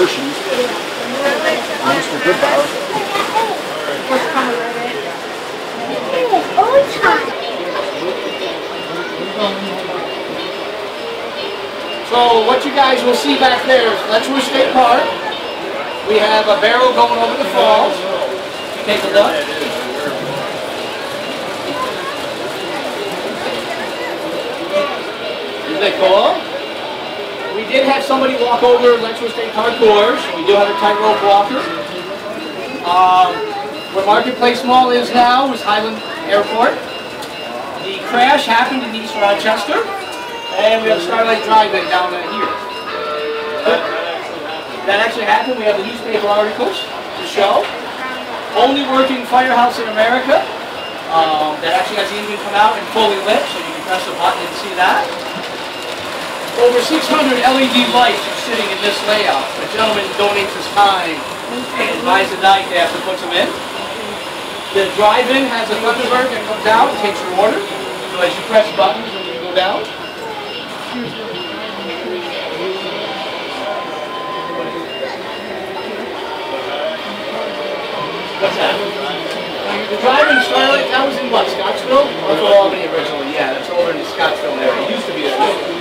Hershey's Mr. Goodbauer. So what you guys will see back there is Letchworth State Park. We have a barrel going over the falls. Take a look. Is that cool? We did have somebody walk over Letchworth State Parkour. We do have a tightrope walker. Um, where Marketplace Mall is now is Highland Airport. The crash happened in East Rochester. And we have Starlight Drive-In down here. That actually happened. We have the newspaper articles to show. Only working firehouse in America. Um, that actually has the engine come out and fully lit, so you can press the button and see that. Over 600 LED lights are sitting in this layout. A gentleman donates his time and buys a night and puts them in. The drive-in has a Thunderbird that comes out and takes your order. So as you press buttons when you go down, What's that? The drive-in Starlight, that was in what, Scottsville? Or Albany originally? Yeah, that's over in the Scottsville area. It used to be there. Here you go.